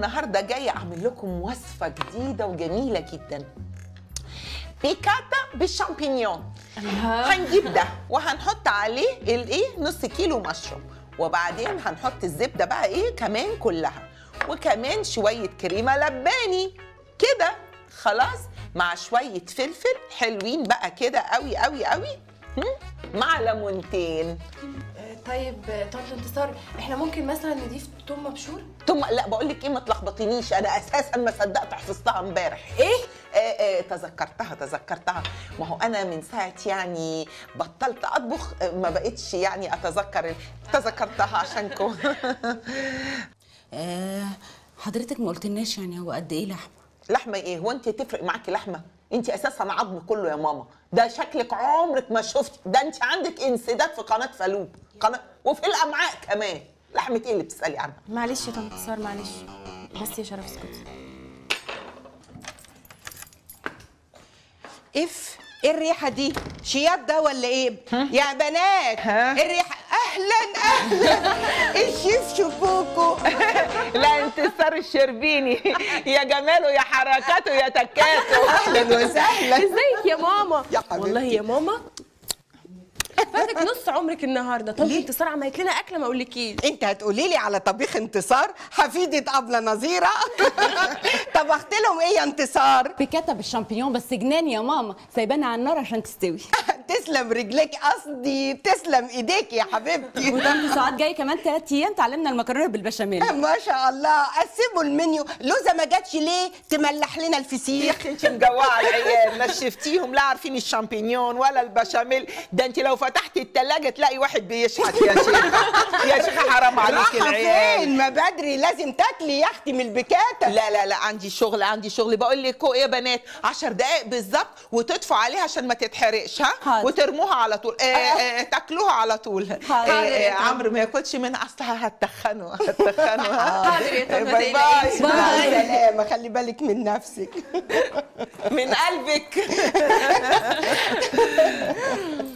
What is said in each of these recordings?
النهارده جاية أعمل لكم وصفة جديدة وجميلة جدا. بيكاتا بالشامبينيون. هنجيب ده وهنحط عليه الايه نص كيلو مشروم. وبعدين هنحط الزبدة بقى إيه كمان كلها. وكمان شوية كريمة لباني. كده خلاص مع شوية فلفل حلوين بقى كده قوي قوي قوي؟ مع ليمونتين. طيب طنط انتصار إحنا ممكن مثلا نضيف توم مبشور؟ ثم لا بقول لك إيه ما تلخبطينيش أنا أساسا ما صدقت حفظتها امبارح. إيه؟ آه آه تذكرتها تذكرتها. ما هو أنا من ساعة يعني بطلت أطبخ آه، ما بقتش يعني أتذكر تذكرتها عشانكم آه حضرتك ما قلتلناش يعني هو قد إيه لحمة؟ لحمة إيه؟ هو أنت تفرق معاكي لحمة؟ أنت أساسا عظم كله يا ماما. ده شكلك عمرك ما شفتي ده انت عندك انسداد في قناة فالوب. قناه وفي الأمعاء كمان. لحمة إيه اللي بتسألي عنها؟ معلش يا طنط انتصار معلش. بس يا شرف اسكتي إف إيه الريحة دي؟ شياط ده ولا إيه؟ يا بنات ها؟ إيه الريحة؟ أهلا أهلا. الشيف شوفوكو لا انتصار الشربيني. يا جماله يا حركاته يا تكاته أهلا وسهلا. إزيك يا ماما؟ يا حبيبتي. والله يا ماما فاتك نص عمرك النهارده. طنط انتصار عملت لنا اكله ما أقولكيش. انت هتقولي لي على طبيخ انتصار؟ حفيدة أبلة نظيرة. طبخت لهم إيه يا انتصار؟ بيكاتا بالشامبينيون بس جنان يا ماما. سايبانا على النار عشان تستوي. تسلم رجليك. قصدي تسلم إيديك يا حبيبتي. وطنط سعاد جاي كمان ثلاث أيام تعلمنا المكرونة بالبشاميل. ما شاء الله. قسموا المنيو. لوزة ما جاتش ليه؟ تملح لنا يا الفسيخ أخي انت مجوعة العيال نشفتيهم لا عارفين الشامبينيون ولا البشاميل. ده انت لو فتحتي التلاجة تلاقي واحد بيشحت. يا شيخ. يا شيخ حرام عليك العيال فين؟ ما بدري لازم تاكلي يا أختي من البيكاتا لا لا لا عندي شغل عندي شغل. بقول لكم إيه يا بنات 10 دقائق بالظبط وتطفوا عليها عشان ما تتحرقش ها؟ حاضر. وترموها على طول. آه آه تاكلوها على طول. آه آه عمرو ما ياكلش منها أصلها. هتخنوا هتخنوا حاضر يا باي باي. مع السلامة. خلي بالك من نفسك. من قلبك.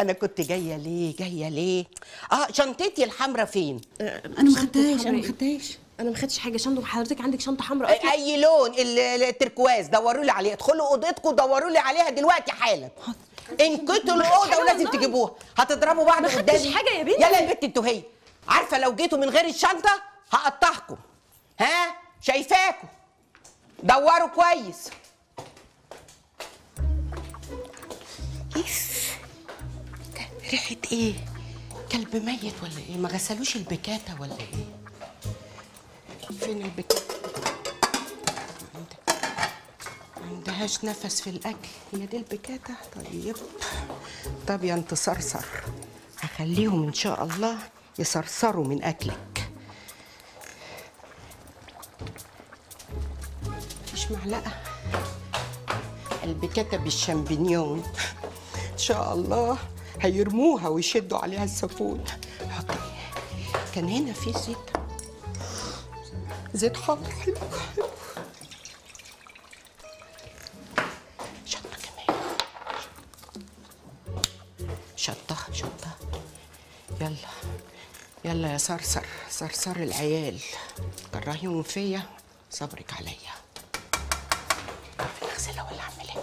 أنا كنت جاية ليه؟ جاية ليه؟ آه شنطتي الحمراء فين؟ أنا ما خدتهاش أنا ما خدتهاش. أنا ما خدتش حاجة. شنطة حضرتك عندك شنطة حمراء أصلا؟ أي لون؟ ال- ال- التركواز. دوروا لي عليها. ادخلوا أوضتكم دوروا لي عليها دلوقتي حالا. انكتوا الأوضة ولازم تجيبوها. هتضربوا بعض ما خدتش قدامي. حاجة يا بنتي. يلا يا بنت أنتوا هي عارفة لو جيتوا من غير الشنطة هقطعكم. ها؟ شايفاكم. دوروا كويس. ريحة إيه؟ كلب ميت ولا إيه؟ ما غسلوش البكاته ولا إيه؟ فين البكاته ما عندهاش نفس في الأكل. هي دي البكاته طيب. طب يا انت صرصر هخليهم إن شاء الله يصرصروا من أكلك. مش معلقة. البكاته بالشامبينيون. إن شاء الله. هيرموها ويشدوا عليها السفود. حطي كان هنا في زيت. زيت حار حلو. حلو. شطة كمان. شطة شطة. يلا. يلا يا صرصر. صرصر العيال. كرهيهم فيا. صبرك عليا. في الغسالة ولا اعملها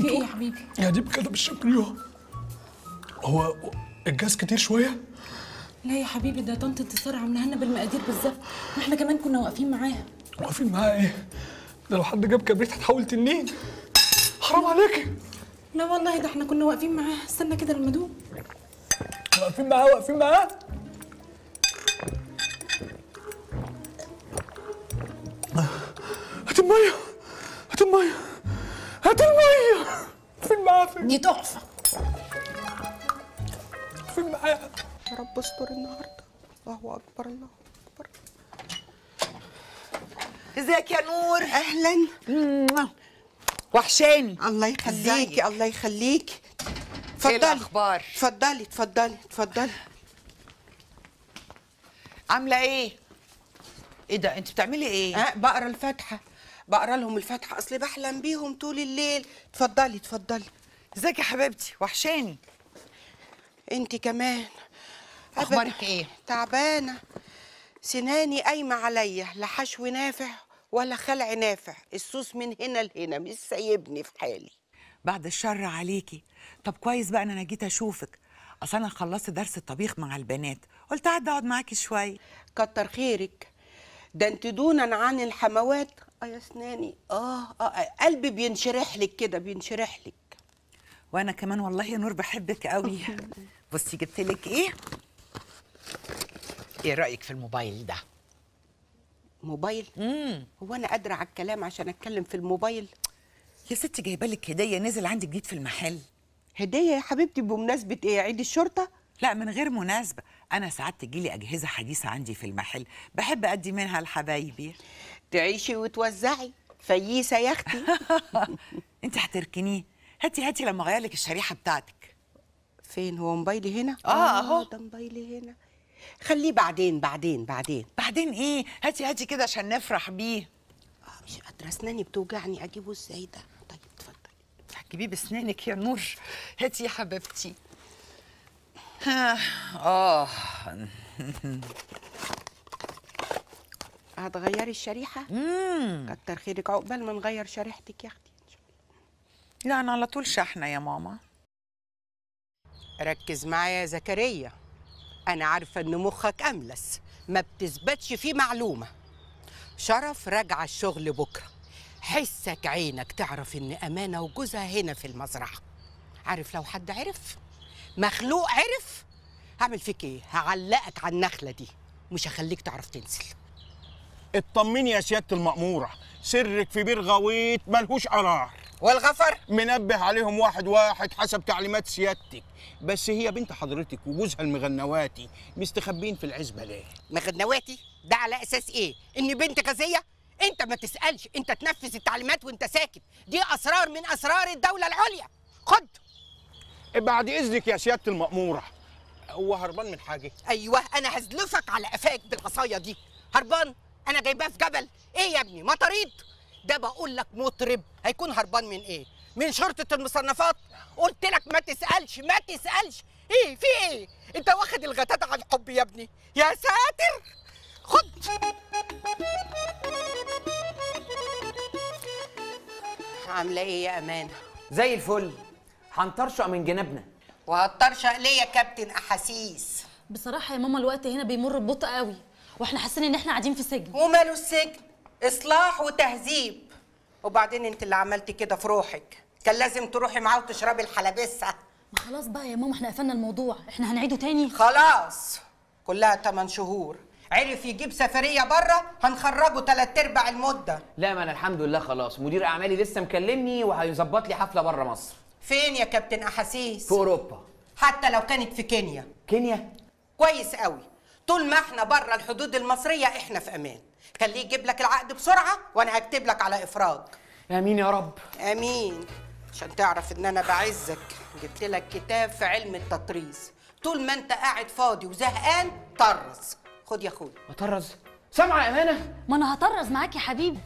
في إيه يا حبيبي؟ يا دي بكده بالشامبينيون هو الجاز كتير شوية؟ لا يا حبيبي ده طنط انتصار عاملاها لنا بالمقادير بالظبط. وإحنا كمان كنا واقفين معاها. واقفين معاه إيه؟ ده لو حد جاب كبريت هتحول تنين. حرام عليكي لا والله ده إحنا كنا واقفين معاها. استنى كده لما أدوق. واقفين معاه واقفين معاه هات المية هات المية. هات المية. فين معاه فين دي تحفة. فين معاه يا رب استر النهارده. الله أكبر الله أكبر. إزيك يا نور؟ أهلا. وحشاني. الله يخليكي الله يخليكي إيه اتفضلي. الأخبار؟ اتفضلي اتفضلي اتفضلي. عاملة إيه؟ إيه ده أنت بتعملي إيه؟ أه بقرا الفاتحة. بقرا لهم الفاتحة. اصلي بحلم بيهم طول الليل. اتفضلي اتفضلي. إزيك يا حبيبتي؟ وحشاني. انت كمان. أخبارك إيه؟ تعبانة. سناني قايمة عليا. لا حشو نافع ولا خلع نافع. السوس من هنا لهنا مش سايبني في حالي. بعد الشر عليكي. طب كويس بقى إن أنا جيت أشوفك. أصل أنا خلصت درس الطبيخ مع البنات. قلت أقعد معاكي شوية. كتر خيرك. ده أنت دونا عن الحموات. آه يا أسناني. آه, آه قلبي بينشرح لك كده بينشرح لك. وأنا كمان والله يا نور بحبك قوي. بصي جبت لك إيه؟ إيه رأيك في الموبايل ده؟ موبايل؟ هو أنا قادرة على الكلام عشان أتكلم في الموبايل؟ يا ستي جايبة لك هدية نزل عندي جديد في المحل. هدية يا حبيبتي بمناسبة إيه؟ عيد الشرطة؟ لا من غير مناسبة. أنا ساعات تجيلي أجهزة حديثة عندي في المحل بحب أدي منها لحبايبي. تعيشي وتوزعي فييسة يا أختي. أنت هتركنيه. هاتي هاتي لما أغير لك الشريحة بتاعتك. فين؟ هو موبايلي هنا؟ آه، أهو. ده موبايلي هنا. خليه بعدين بعدين بعدين. بعدين إيه؟ هاتي هاتي كده عشان نفرح بيه. آه مش قادرة أسناني بتوجعني أجيبه إزاي ده؟ طيب اتفضلي هتجيبيه بسنانك يا نور. هاتي يا حبيبتي. آه. هتغيري الشريحة؟ مم. كتر خيرك. عقبال ما نغير شريحتك يا أختي. لا أنا على طول شحنه يا ماما. ركز معايا يا زكريا. أنا عارفة إن مخك أملس. ما بتثبتش فيه معلومة. شرف راجعة الشغل بكرة. حسك عينك تعرف إن أمانة وجوزها هنا في المزرعة. عارف لو حد عرف؟ مخلوق عرف هعمل فيك إيه؟ هعلقك على النخلة دي. مش هخليك تعرف تنزل. اطمني يا سيادة المأمورة. سرك في بير غويط ملهوش قرار. والغفر؟ منبه عليهم واحد واحد حسب تعليمات سيادتك. بس هي بنت حضرتك وجوزها المغنواتي مستخبين في العزبة ليه؟ مغنواتي؟ ده على أساس إيه؟ اني بنت غازية؟ أنت ما تسألش. أنت تنفذ التعليمات وأنت ساكت. دي أسرار من أسرار الدولة العليا. خد. بعد إذنك يا سيادة المأمورة. هو هربان من حاجة؟ أيوه أنا هزلفك على قفاك بالعصايه دي. هربان أنا جايباه في جبل. إيه يا ابني مطاريد ده بقول لك مطرب. هيكون هربان من إيه؟ من شرطة المصنفات؟ قلت لك ما تسألش ما تسألش. إيه في إيه؟ أنت واخد الغتات عن حب يا ابني. يا ساتر! خد! عاملة إيه يا أمانة؟ زي الفل. هنطرشق من جنابنا. وهتطرشق ليه يا كابتن أحاسيس. بصراحة يا ماما الوقت هنا بيمر ببطء قوي وإحنا حاسين إن إحنا قاعدين في سجن. وماله السجن؟ إصلاح وتهذيب. وبعدين انت اللي عملتي كده في روحك. كان لازم تروحي معاه وتشربي الحلبسة. ما خلاص بقى يا ماما إحنا قفلنا الموضوع. إحنا هنعيده تاني؟ خلاص. كلها 8 شهور. عرف يجيب سفرية بره هنخرجه تلات أرباع المدة. لا ما أنا الحمد لله خلاص. مدير أعمالي لسه مكلمني وهيظبط لي حفلة بره مصر. فين يا كابتن أحاسيس؟ في أوروبا. حتى لو كانت في كينيا. كينيا؟ كويس قوي طول ما إحنا بره الحدود المصرية إحنا في أمان. خليه يجيب لك العقد بسرعة وأنا هكتب لك على إفراج. آمين يا رب. آمين. عشان تعرف إن أنا بعزك. جبت لك كتاب في علم التطريز. طول ما أنت قاعد فاضي وزهقان طرز. خد يا اخويا أطرز. سامعة يا أمانة؟ ما أنا هطرز معاك يا حبيبي.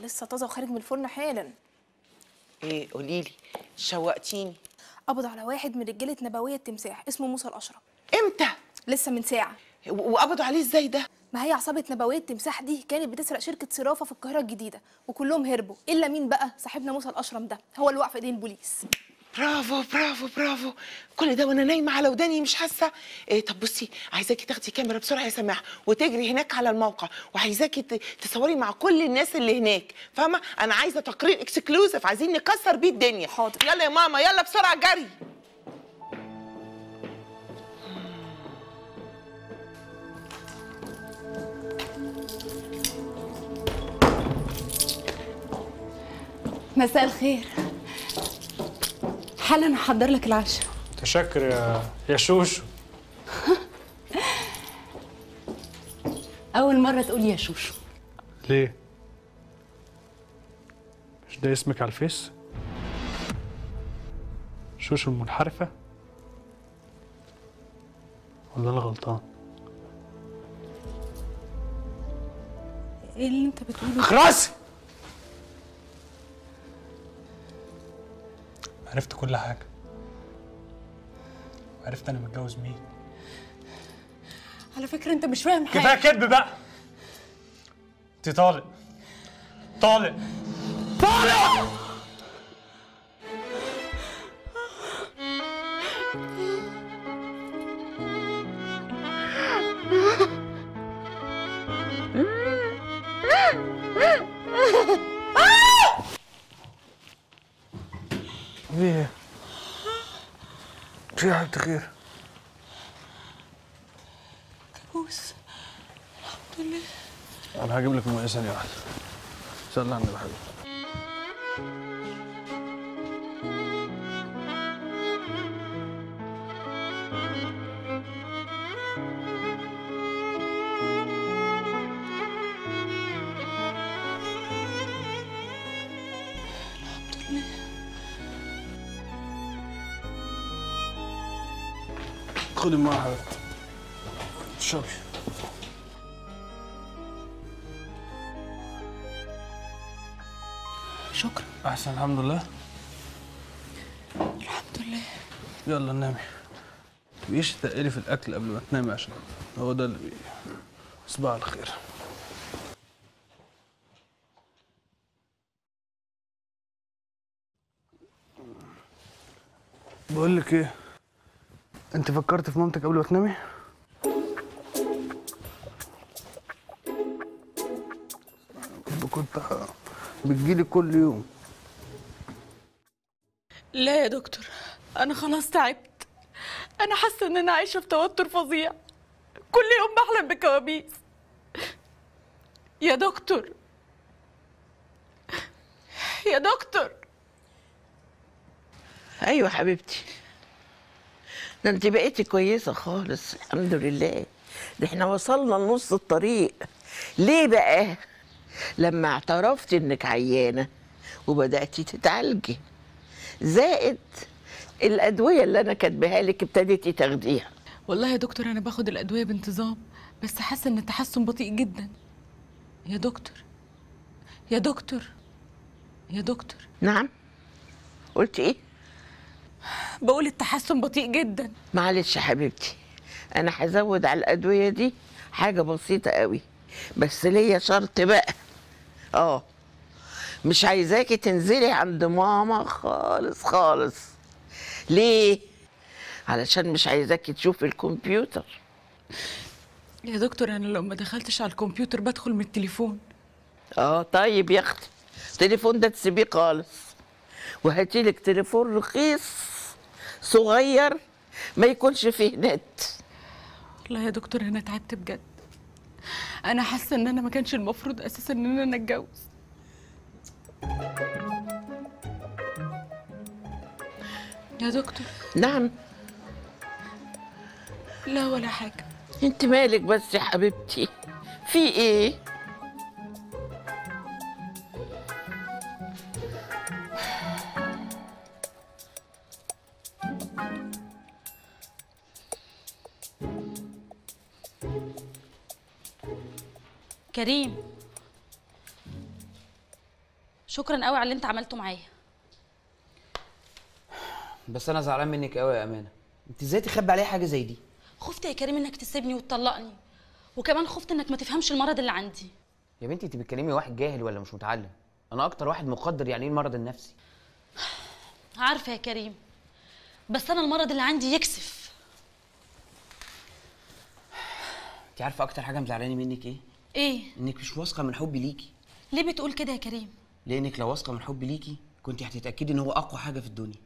لسه طازة وخارج من الفرن حالا. إيه؟ قولي لي. شوقتيني. قبض على واحد من رجالة نبوية التمساح اسمه موسى الأشرم. إمتى؟ لسه من ساعة. وقبضوا عليه إزاي ده؟ ما هي عصابة نبوية التمساح دي كانت بتسرق شركة صرافة في القاهرة الجديدة وكلهم هربوا. إلا مين بقى؟ صاحبنا موسى الاشرم ده. هو اللي وقع في ايدين البوليس. برافو برافو برافو. كل ده وأنا نايمة على وداني مش حاسة. إيه طب بصي عايزاكي تاخدي كاميرا بسرعة يا سماح وتجري هناك على الموقع وعايزاكي تصوري مع كل الناس اللي هناك. فاهمة؟ أنا عايزة تقرير exclusive عايزين نكسر بيه الدنيا. حاضر. يلا يا ماما يلا بسرعة جري. مساء الخير. حالا هحضر لك العشاء تشكر يا يا شوشو أول مرة تقول يا شوشو ليه؟ مش ده اسمك على الفيس؟ شوشو المنحرفة؟ ولا أنا غلطان؟ إيه اللي أنت بتقوله؟ خلاص عرفت كل حاجة. عرفت أنا متجوز مين. على فكرة أنت مش فاهم حاجة. كفاية كدب بقى. أنت طالق. طالق. طالق! في يا حبيبتي خير كابوس. الحمد لله. أنا هجيب لك ميه ثانية واحدة صلي على النبي حبيبي خدي يا حبيبتي اشربي شكرا. أحسن الحمد لله. الحمد لله. يلا نامي متبقيش تقلي في الأكل قبل ما تنامي عشان هو ده اللي بي صباح على خير بقول لك إيه؟ انت فكرت في مامتك قبل ما تنامي؟ كنت بتجيلي كل يوم. لا يا دكتور أنا خلاص تعبت. أنا حاسة إن أنا عايشة في توتر فظيع. كل يوم بحلم بكوابيس. يا دكتور. يا دكتور. أيوه حبيبتي. ده انت بقيتي كويسة خالص الحمد لله. ده إحنا وصلنا لنص الطريق. ليه بقى؟ لما اعترفتي انك عيانة وبدأتي تتعالجي. زائد الأدوية اللي أنا كاتباها لك ابتديتي تاخديها. والله يا دكتور أنا باخد الأدوية بانتظام بس حاسة إن التحسن بطيء جدا. يا دكتور يا دكتور يا دكتور. نعم. قلت إيه؟ بقول التحسن بطيء جدا. معلش يا حبيبتي أنا هزود على الأدوية دي حاجة بسيطة قوي بس ليا شرط بقى. آه مش عايزاكي تنزلي عند ماما خالص خالص. ليه؟ علشان مش عايزاكي تشوفي الكمبيوتر. يا دكتور أنا لو ما دخلتش على الكمبيوتر بدخل من التليفون. آه طيب يا أختي التليفون ده تسيبيه خالص وهاتيلك تليفون رخيص. صغير ما يكونش فيه نت. والله يا دكتور أنا تعبت بجد. أنا حاسة إن أنا ما كانش المفروض أساسا إن أنا أتجوز. يا دكتور. نعم. لا ولا حاجة. أنت مالك بس يا حبيبتي؟ في إيه؟ كريم. شكرا قوي على اللي انت عملته معايا. بس أنا زعلان منك قوي يا أمانة. أنت إزاي تخبي عليا حاجة زي دي؟ خفت يا كريم إنك تسيبني وتطلقني. وكمان خفت إنك ما تفهمش المرض اللي عندي. يا بنتي أنت بتكلمي واحد جاهل ولا مش متعلم؟ أنا أكتر واحد مقدر يعني إيه المرض النفسي. عارفة يا كريم. بس أنا المرض اللي عندي يكسف. أنت عارفة أكتر حاجة مزعلاني منك إيه؟ إيه؟ إنك مش واثقة من حبي ليكي. ليه بتقول كده يا كريم؟ لأنك لو واثقة من حبي ليكي كنت هتتأكدي إن هو أقوى حاجة في الدنيا.